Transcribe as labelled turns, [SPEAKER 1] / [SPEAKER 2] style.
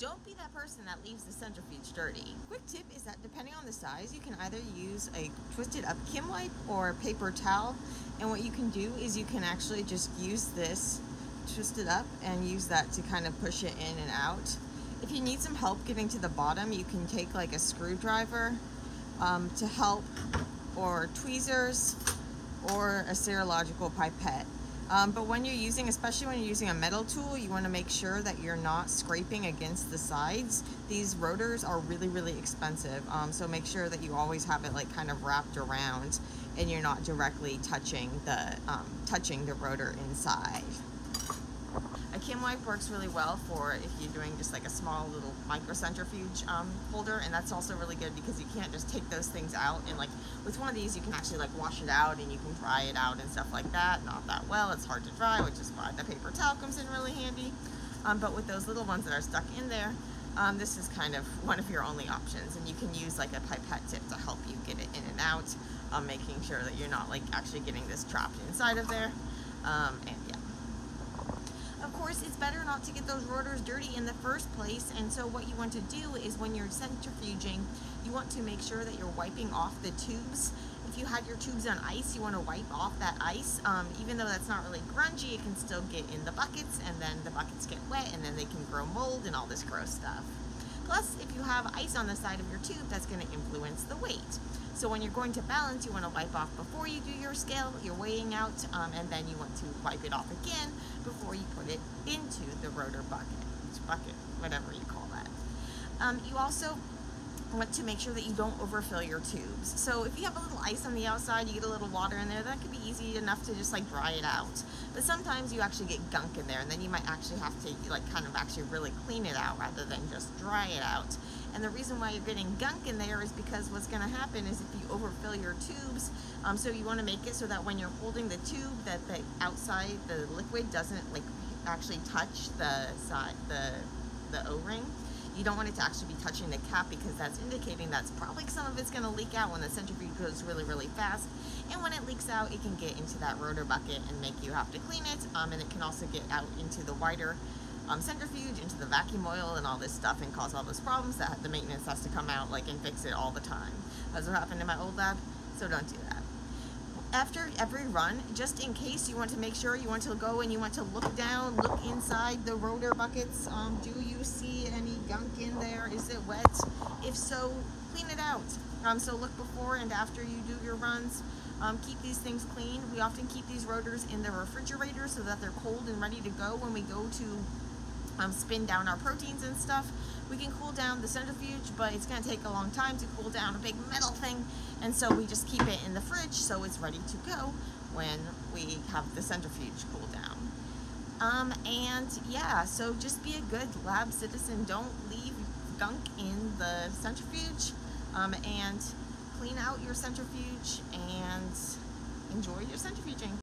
[SPEAKER 1] Don't be that person that leaves the centrifuge dirty. Quick tip is that depending on the size, you can either use a twisted up Kimwipe or a paper towel. And what you can do is you can actually just use this, twist it up and use that to kind of push it in and out. If you need some help getting to the bottom, you can take like a screwdriver um, to help or tweezers or a serological pipette. Um, but when you're using, especially when you're using a metal tool, you want to make sure that you're not scraping against the sides. These rotors are really, really expensive. Um, so make sure that you always have it like kind of wrapped around and you're not directly touching the, um, touching the rotor inside. A Kimwipe works really well for if you're doing just like a small little microcentrifuge um, holder and that's also really good because you can't just take those things out and like with one of these you can actually like wash it out and you can dry it out and stuff like that. Not that well. It's hard to dry which is why the paper towel comes in really handy. Um, but with those little ones that are stuck in there um, this is kind of one of your only options and you can use like a pipette tip to help you get it in and out um, making sure that you're not like actually getting this trapped inside of there um, and yeah of course, it's better not to get those rotors dirty in the first place. And so what you want to do is when you're centrifuging, you want to make sure that you're wiping off the tubes. If you had your tubes on ice, you want to wipe off that ice. Um, even though that's not really grungy, it can still get in the buckets and then the buckets get wet and then they can grow mold and all this gross stuff. Plus, if you have ice on the side of your tube, that's going to influence the weight. So when you're going to balance, you want to wipe off before you do your scale, you're weighing out, um, and then you want to wipe it off again before you put it into the rotor bucket, bucket, whatever you call that. Um, you also want to make sure that you don't overfill your tubes. So if you have a little ice on the outside, you get a little water in there, that could be easy enough to just like dry it out. But sometimes you actually get gunk in there and then you might actually have to like kind of actually really clean it out rather than just dry it out. And the reason why you're getting gunk in there is because what's gonna happen is if you overfill your tubes, um, so you wanna make it so that when you're holding the tube that the outside, the liquid doesn't like actually touch the side, the, the O-ring you don't want it to actually be touching the cap because that's indicating that's probably some of it's going to leak out when the centrifuge goes really, really fast. And when it leaks out, it can get into that rotor bucket and make you have to clean it. Um, and it can also get out into the wider um, centrifuge, into the vacuum oil and all this stuff and cause all those problems that the maintenance has to come out like and fix it all the time. That's what happened in my old lab, so don't do that after every run, just in case you want to make sure you want to go and you want to look down, look inside the rotor buckets. Um, do you see any gunk in there? Is it wet? If so, clean it out. Um, so look before and after you do your runs. Um, keep these things clean. We often keep these rotors in the refrigerator so that they're cold and ready to go when we go to um, spin down our proteins and stuff. We can cool down the centrifuge, but it's going to take a long time to cool down a big metal thing, and so we just keep it in the fridge so it's ready to go when we have the centrifuge cool down. Um, and yeah, so just be a good lab citizen. Don't leave gunk in the centrifuge, um, and clean out your centrifuge and enjoy your centrifuging.